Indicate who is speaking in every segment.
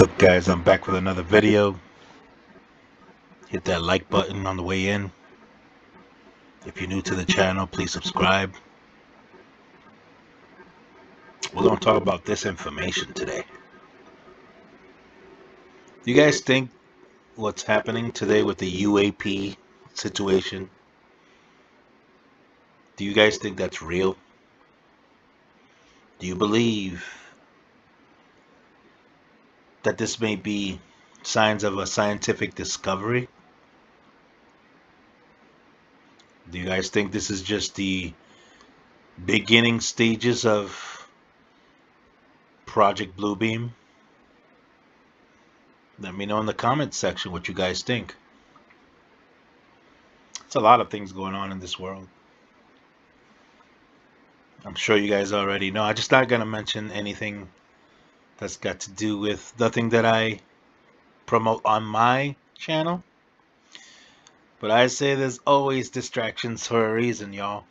Speaker 1: What's up guys, I'm back with another video. Hit that like button on the way in. If you're new to the channel, please subscribe. We're going to talk about disinformation today. Do you guys think what's happening today with the UAP situation, do you guys think that's real? Do you believe that this may be signs of a scientific discovery? Do you guys think this is just the beginning stages of Project Bluebeam? Let me know in the comments section what you guys think. It's a lot of things going on in this world. I'm sure you guys already know. I'm just not going to mention anything that's got to do with nothing that I promote on my channel. But I say there's always distractions for a reason, y'all.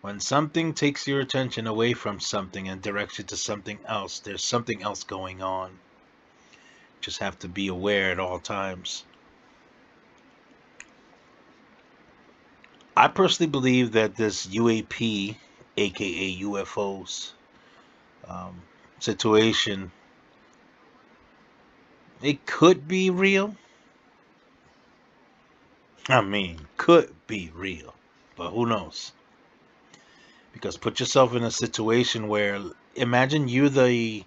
Speaker 1: When something takes your attention away from something and directs you to something else, there's something else going on. Just have to be aware at all times. I personally believe that this UAP, aka UFOs, um, situation, it could be real. I mean, could be real, but who knows? Because put yourself in a situation where imagine you're the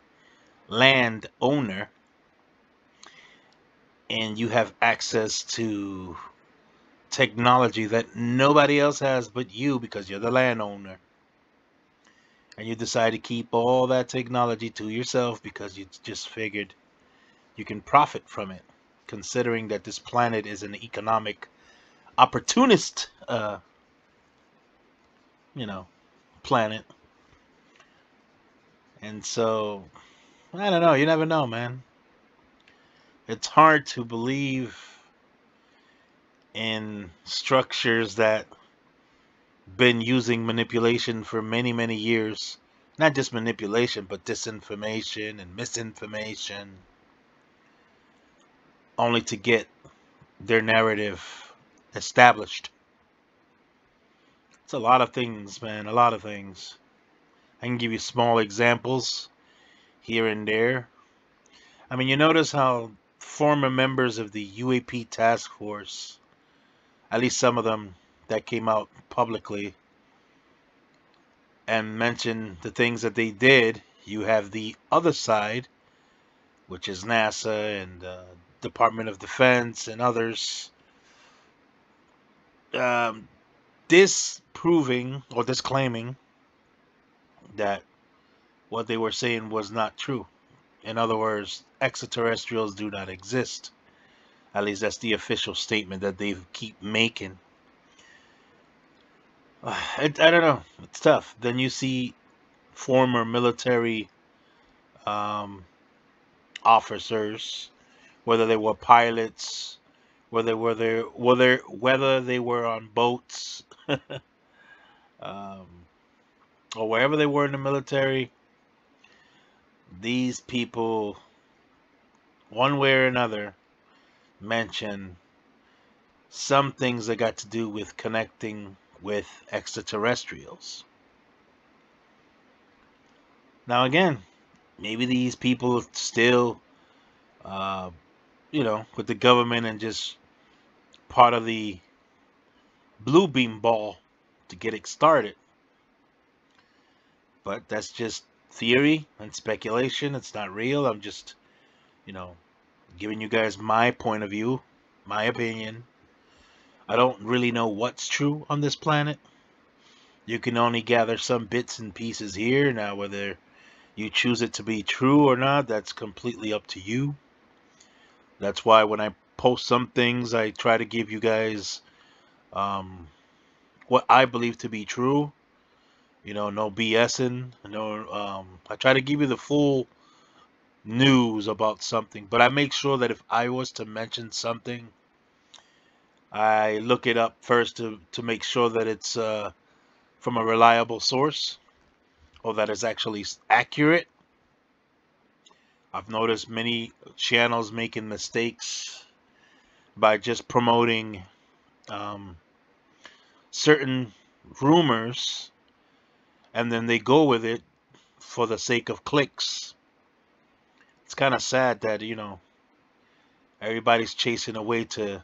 Speaker 1: land owner and you have access to technology that nobody else has but you because you're the landowner and you decide to keep all that technology to yourself because you just figured you can profit from it, considering that this planet is an economic opportunist, uh, you know, planet. And so, I don't know. You never know, man. It's hard to believe in structures that been using manipulation for many, many years. Not just manipulation, but disinformation and misinformation. Only to get their narrative established. It's a lot of things, man. A lot of things. I can give you small examples here and there. I mean, you notice how former members of the UAP task force, at least some of them, that came out publicly and mentioned the things that they did, you have the other side, which is NASA and uh, Department of Defense and others, um, disproving or disclaiming that what they were saying was not true. In other words, extraterrestrials do not exist. At least that's the official statement that they keep making. I, I don't know. It's tough. Then you see former military um, officers, whether they were pilots, whether were there whether whether they were on boats, um, or wherever they were in the military. These people, one way or another, mention some things that got to do with connecting with extraterrestrials. Now, again, maybe these people still, uh, you know, with the government and just part of the blue beam ball to get it started. But that's just theory and speculation. It's not real. I'm just, you know, giving you guys my point of view, my opinion. I don't really know what's true on this planet. You can only gather some bits and pieces here. Now, whether you choose it to be true or not, that's completely up to you. That's why when I post some things, I try to give you guys um, what I believe to be true. You know, no BSing. No, um, I try to give you the full news about something, but I make sure that if I was to mention something I look it up first to, to make sure that it's uh, from a reliable source or that it's actually accurate. I've noticed many channels making mistakes by just promoting um, certain rumors and then they go with it for the sake of clicks. It's kind of sad that, you know, everybody's chasing a way to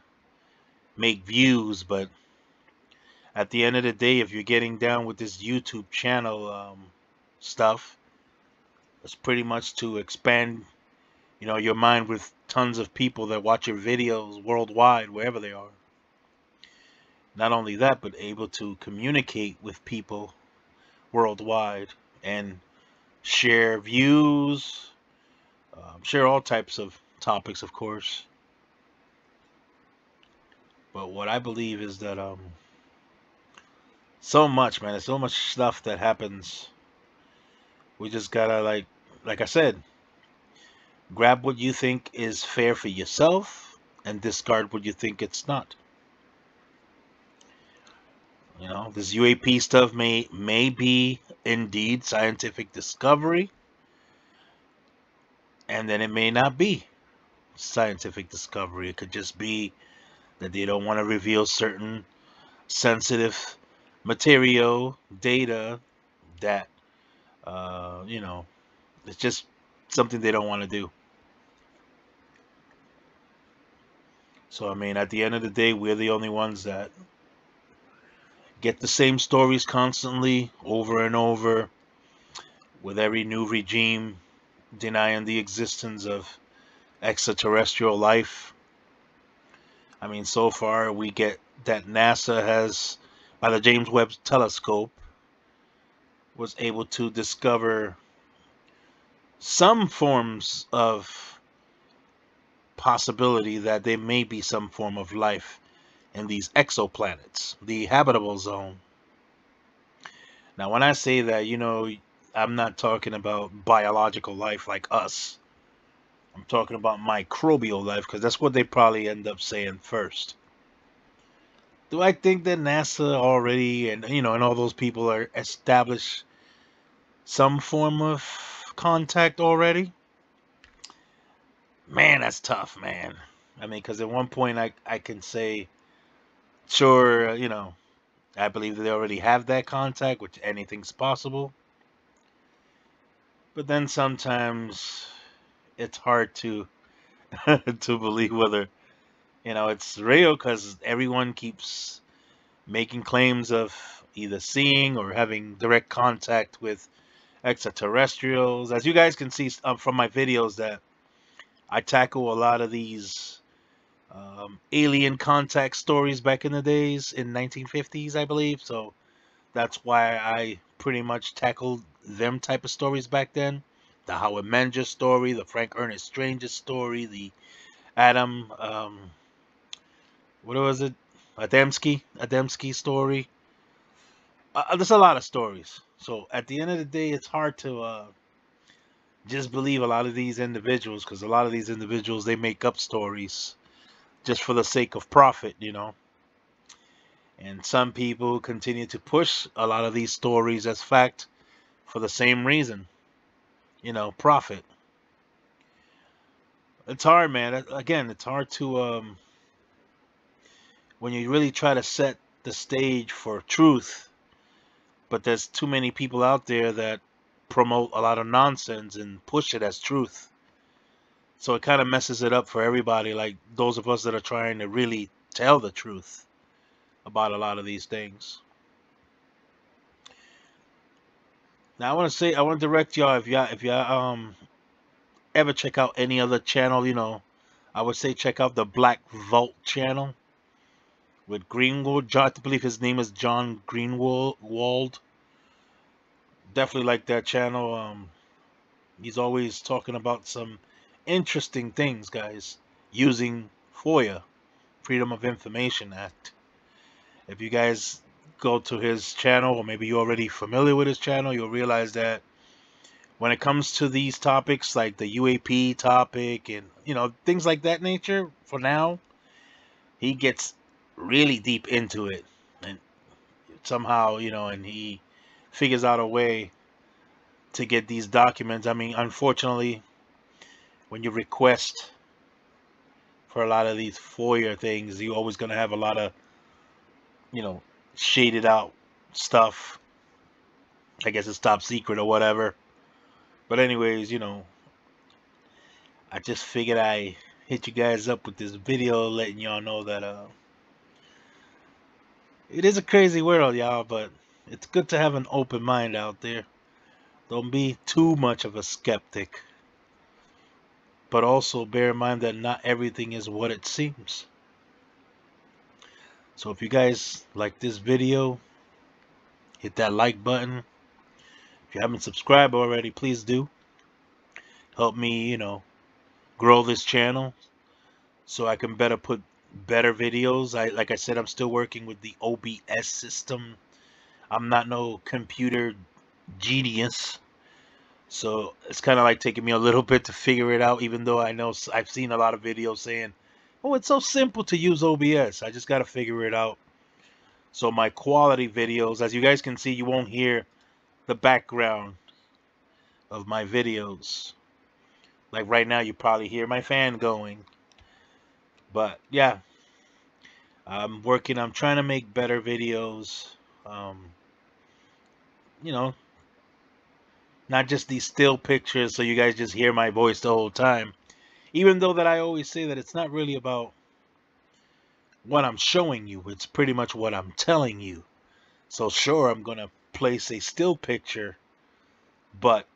Speaker 1: make views, but at the end of the day, if you're getting down with this YouTube channel um, stuff, it's pretty much to expand, you know, your mind with tons of people that watch your videos worldwide, wherever they are. Not only that, but able to communicate with people worldwide and share views, um, share all types of topics, of course. But what I believe is that um, so much, man, there's so much stuff that happens. We just gotta like, like I said, grab what you think is fair for yourself and discard what you think it's not. You know, this UAP stuff may may be indeed scientific discovery, and then it may not be scientific discovery. It could just be that they don't want to reveal certain sensitive material, data that, uh, you know, it's just something they don't want to do. So, I mean, at the end of the day, we're the only ones that get the same stories constantly over and over with every new regime denying the existence of extraterrestrial life. I mean, so far we get that NASA has, by the James Webb Telescope, was able to discover some forms of possibility that there may be some form of life in these exoplanets, the habitable zone. Now, when I say that, you know, I'm not talking about biological life like us. I'm talking about microbial life because that's what they probably end up saying first. Do I think that NASA already and you know and all those people are established some form of contact already? Man, that's tough, man. I mean, because at one point I I can say sure, you know, I believe they already have that contact, which anything's possible. But then sometimes it's hard to to believe whether you know it's real because everyone keeps making claims of either seeing or having direct contact with extraterrestrials. As you guys can see um, from my videos that I tackle a lot of these um, alien contact stories back in the days in 1950s, I believe. So that's why I pretty much tackled them type of stories back then. The Howard Menger story, the Frank Ernest Stranges story, the Adam, um, what was it? Adamski, Adamski story. Uh, uh, there's a lot of stories. So at the end of the day, it's hard to uh, just believe a lot of these individuals because a lot of these individuals they make up stories just for the sake of profit, you know. And some people continue to push a lot of these stories as fact for the same reason, you know, profit. It's hard, man. Again, it's hard to um when you really try to set the stage for truth, but there's too many people out there that promote a lot of nonsense and push it as truth. So it kind of messes it up for everybody, like those of us that are trying to really tell the truth about a lot of these things. Now I want to say I want to direct y'all if y'all if y'all um ever check out any other channel, you know, I would say check out the Black Vault channel with Greenewald. I believe his name is John Greenewald. Definitely like that channel. Um, he's always talking about some interesting things, guys, using FOIA, Freedom of Information Act. If you guys go to his channel, or maybe you're already familiar with his channel, you'll realize that when it comes to these topics, like the UAP topic and, you know, things like that nature, for now, he gets really deep into it. And somehow, you know, and he figures out a way to get these documents. I mean, unfortunately, when you request for a lot of these FOIA things, you're always going to have a lot of, you know, shaded out stuff. I guess it's top secret or whatever. But anyways, you know, I just figured I hit you guys up with this video letting y'all know that uh it is a crazy world, y'all, but it's good to have an open mind out there. Don't be too much of a skeptic. But also bear in mind that not everything is what it seems. So if you guys like this video, hit that like button. If you haven't subscribed already, please do. Help me, you know, grow this channel so I can better put better videos. I like I said, I'm still working with the OBS system. I'm not no computer genius. So it's kind of like taking me a little bit to figure it out, even though I know I've seen a lot of videos saying, oh, it's so simple to use OBS. I just got to figure it out. So my quality videos, as you guys can see, you won't hear the background of my videos. Like right now, you probably hear my fan going. But yeah, I'm working. I'm trying to make better videos. Um, you know, not just these still pictures so you guys just hear my voice the whole time. Even though that I always say that it's not really about what I'm showing you. It's pretty much what I'm telling you. So sure, I'm going to place a still picture, but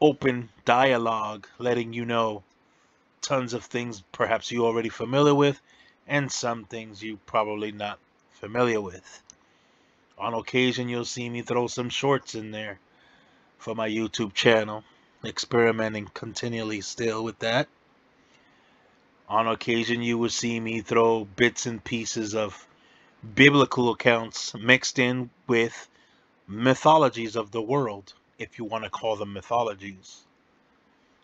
Speaker 1: open dialogue, letting you know tons of things perhaps you're already familiar with and some things you probably not familiar with. On occasion, you'll see me throw some shorts in there for my YouTube channel, experimenting continually still with that. On occasion, you will see me throw bits and pieces of biblical accounts mixed in with mythologies of the world, if you want to call them mythologies.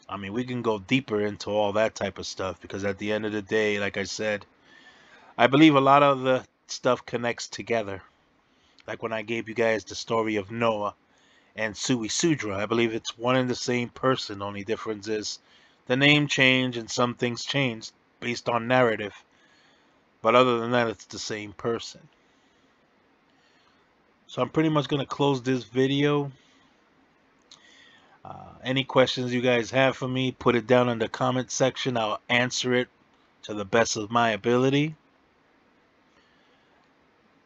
Speaker 1: I mean, we can go deeper into all that type of stuff because at the end of the day, like I said, I believe a lot of the stuff connects together. Like when I gave you guys the story of Noah and Ziusudra, I believe it's one and the same person. Only difference is the name changed and some things changed based on narrative. But other than that, it's the same person. So I'm pretty much going to close this video. Uh, any questions you guys have for me, put it down in the comment section. I'll answer it to the best of my ability.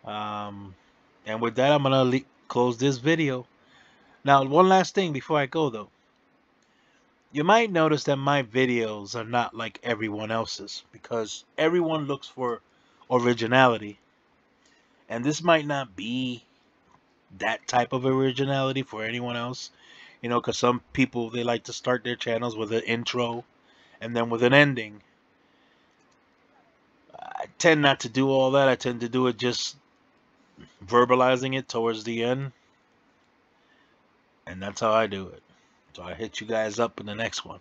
Speaker 1: Um, and with that, I'm going to close this video. Now, one last thing before I go, though. You might notice that my videos are not like everyone else's because everyone looks for originality. And this might not be that type of originality for anyone else. You know, because some people, they like to start their channels with an intro and then with an ending. I tend not to do all that. I tend to do it just verbalizing it towards the end. And that's how I do it. So I'll hit you guys up in the next one.